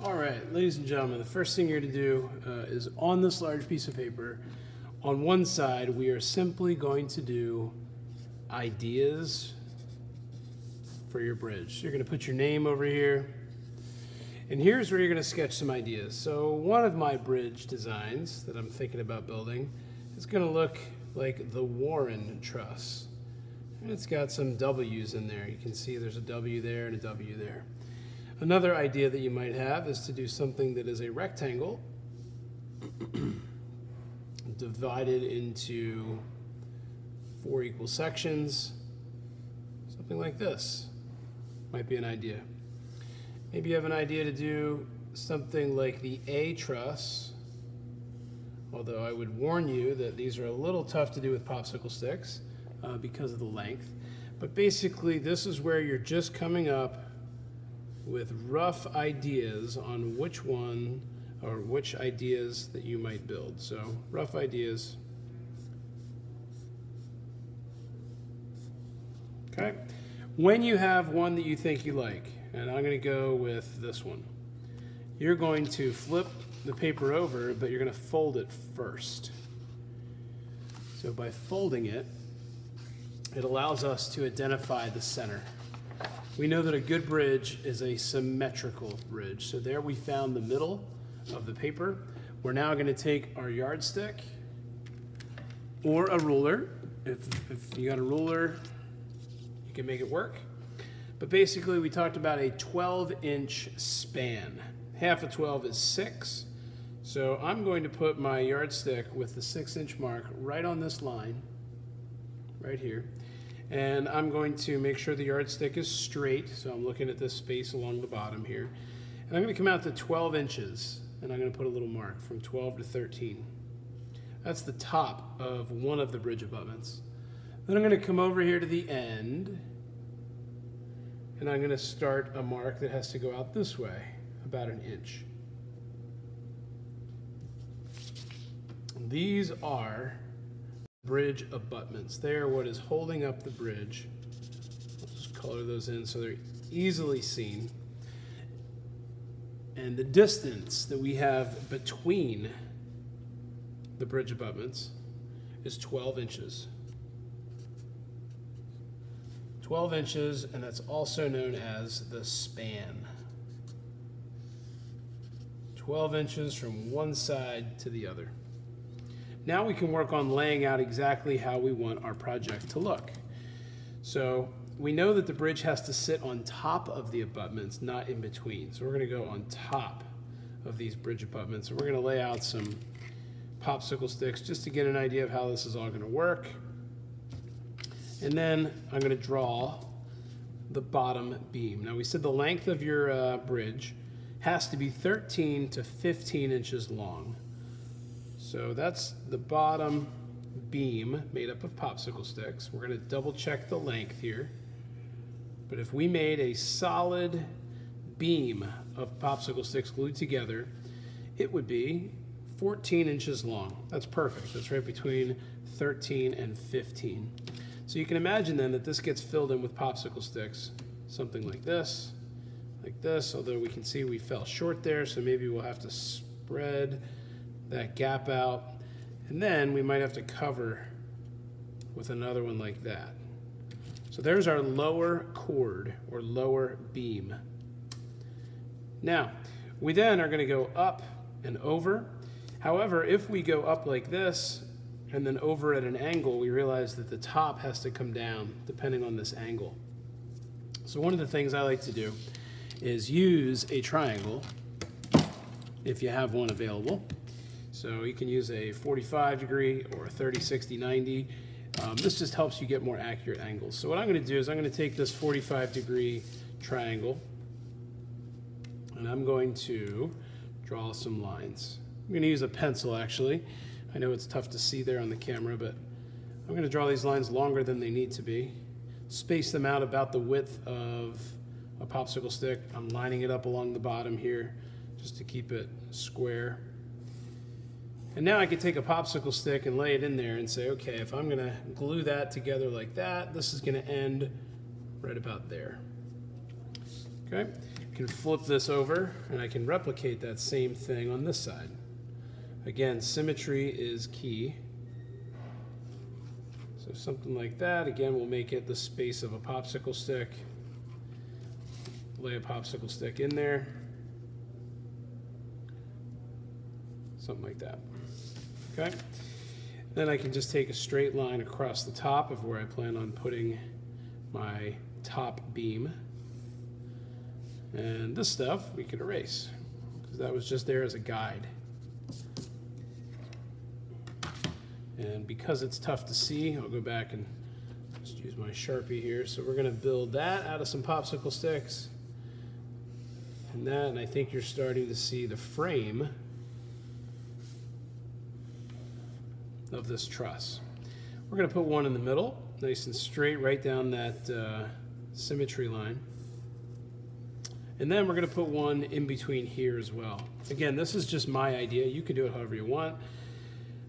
All right, ladies and gentlemen, the first thing you're to do uh, is on this large piece of paper, on one side, we are simply going to do ideas for your bridge. You're going to put your name over here, and here's where you're going to sketch some ideas. So one of my bridge designs that I'm thinking about building is going to look like the Warren Truss. And it's got some W's in there. You can see there's a W there and a W there. Another idea that you might have is to do something that is a rectangle divided into four equal sections. Something like this might be an idea. Maybe you have an idea to do something like the A truss, although I would warn you that these are a little tough to do with popsicle sticks uh, because of the length. But basically, this is where you're just coming up with rough ideas on which one or which ideas that you might build. So rough ideas. Okay. When you have one that you think you like, and I'm going to go with this one, you're going to flip the paper over, but you're going to fold it first. So by folding it, it allows us to identify the center. We know that a good bridge is a symmetrical bridge. So there we found the middle of the paper. We're now going to take our yardstick or a ruler. If, if you got a ruler, you can make it work. But basically, we talked about a 12 inch span. Half of 12 is 6. So I'm going to put my yardstick with the 6 inch mark right on this line, right here. And I'm going to make sure the yardstick is straight. So I'm looking at this space along the bottom here. And I'm going to come out to 12 inches. And I'm going to put a little mark from 12 to 13. That's the top of one of the bridge abutments. Then I'm going to come over here to the end. And I'm going to start a mark that has to go out this way, about an inch. These are bridge abutments. They are what is holding up the bridge. I'll just color those in so they're easily seen. And the distance that we have between the bridge abutments is 12 inches. 12 inches, and that's also known as the span. 12 inches from one side to the other. Now we can work on laying out exactly how we want our project to look. So we know that the bridge has to sit on top of the abutments, not in between. So we're gonna go on top of these bridge abutments. And we're gonna lay out some popsicle sticks just to get an idea of how this is all gonna work. And then I'm gonna draw the bottom beam. Now we said the length of your uh, bridge has to be 13 to 15 inches long. So that's the bottom beam made up of popsicle sticks. We're going to double check the length here. But if we made a solid beam of popsicle sticks glued together, it would be 14 inches long. That's perfect. That's right between 13 and 15. So you can imagine then that this gets filled in with popsicle sticks, something like this, like this, although we can see we fell short there, so maybe we'll have to spread that gap out. And then we might have to cover with another one like that. So there's our lower chord or lower beam. Now, we then are going to go up and over. However, if we go up like this and then over at an angle, we realize that the top has to come down depending on this angle. So one of the things I like to do is use a triangle if you have one available. So you can use a 45 degree or a 30, 60, 90. Um, this just helps you get more accurate angles. So what I'm going to do is I'm going to take this 45 degree triangle and I'm going to draw some lines. I'm going to use a pencil actually. I know it's tough to see there on the camera, but I'm going to draw these lines longer than they need to be. Space them out about the width of a popsicle stick. I'm lining it up along the bottom here just to keep it square. And now I could take a popsicle stick and lay it in there and say, okay, if I'm gonna glue that together like that, this is gonna end right about there. Okay, can flip this over and I can replicate that same thing on this side. Again, symmetry is key. So something like that, again, we'll make it the space of a popsicle stick. Lay a popsicle stick in there. Something like that. Okay. Then I can just take a straight line across the top of where I plan on putting my top beam. And this stuff we could erase because that was just there as a guide. And because it's tough to see, I'll go back and just use my Sharpie here. So we're gonna build that out of some popsicle sticks. And that, and I think you're starting to see the frame of this truss. We're gonna put one in the middle, nice and straight right down that uh, symmetry line. And then we're gonna put one in between here as well. Again, this is just my idea. You can do it however you want.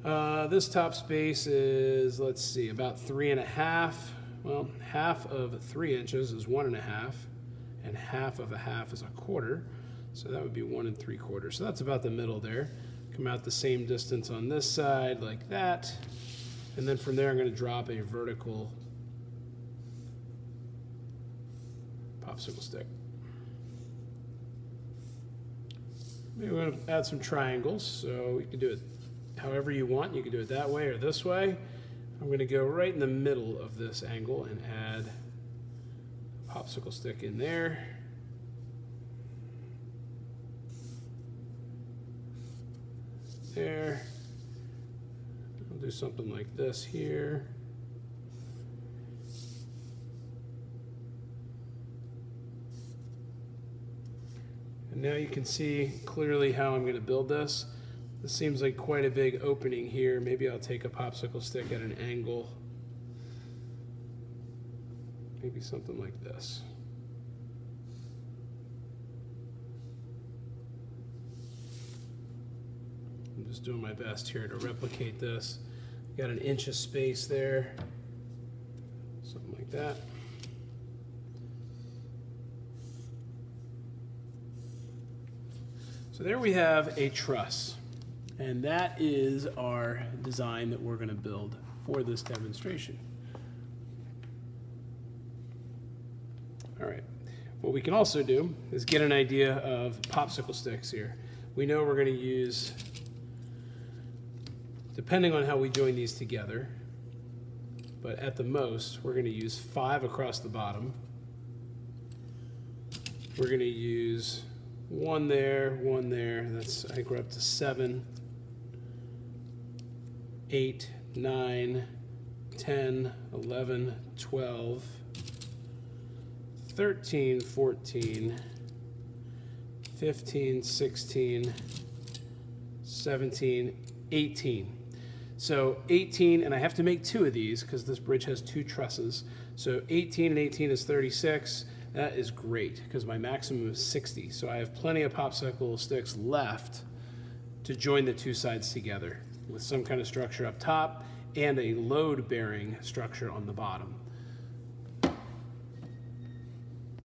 Uh, this top space is, let's see, about three and a half. Well, half of three inches is one and a half, and half of a half is a quarter. So that would be one and three quarters. So that's about the middle there. Come out the same distance on this side like that. And then from there, I'm gonna drop a vertical popsicle stick. Maybe we're gonna add some triangles, so you can do it however you want. You can do it that way or this way. I'm going to go right in the middle of this angle and add popsicle stick in there. There. I'll do something like this here. And now you can see clearly how I'm going to build this. This seems like quite a big opening here. Maybe I'll take a popsicle stick at an angle. Maybe something like this. I'm just doing my best here to replicate this. Got an inch of space there. Something like that. So there we have a truss. And that is our design that we're going to build for this demonstration. All right. What we can also do is get an idea of popsicle sticks here. We know we're going to use, depending on how we join these together, but at the most, we're going to use five across the bottom. We're going to use one there, one there. That's, I think we're up to seven. 8, 9, 10, 11, 12, 13, 14, 15, 16, 17, 18. So 18, and I have to make two of these because this bridge has two trusses. So 18 and 18 is 36. That is great because my maximum is 60. So I have plenty of popsicle sticks left to join the two sides together with some kind of structure up top and a load bearing structure on the bottom.